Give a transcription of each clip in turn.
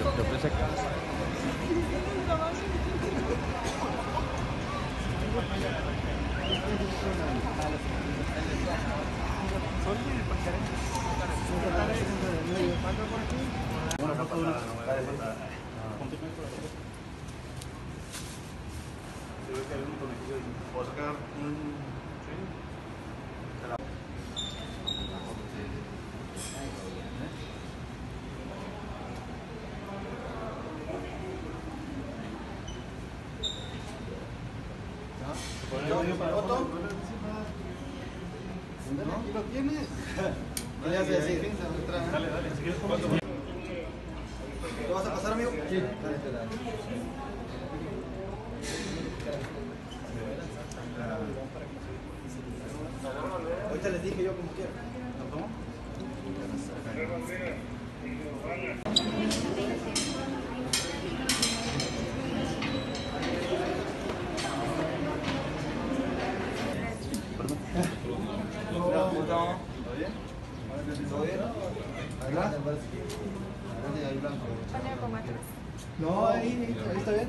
Yo, ¿Foto? ¿Aquí lo tienes? Dale, dale, si quieres ¿Lo vas a pasar, amigo? Sí. Dale. Ahorita les dije yo como quiera. ¿Todo bien? ¿Todo bien? Blanco. No, ahí, ahí está bien.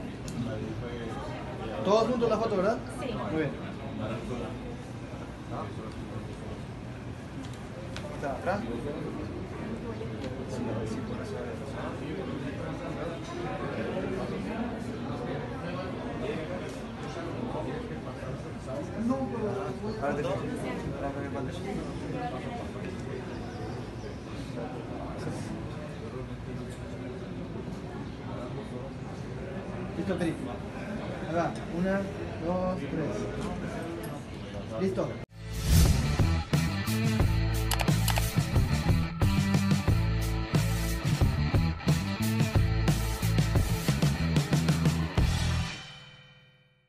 Todos juntos la foto, ¿verdad? Sí. Muy bien. ¿Está atrás? No, pero... Listo, Peri. Ahí va. Una, dos, tres. Listo.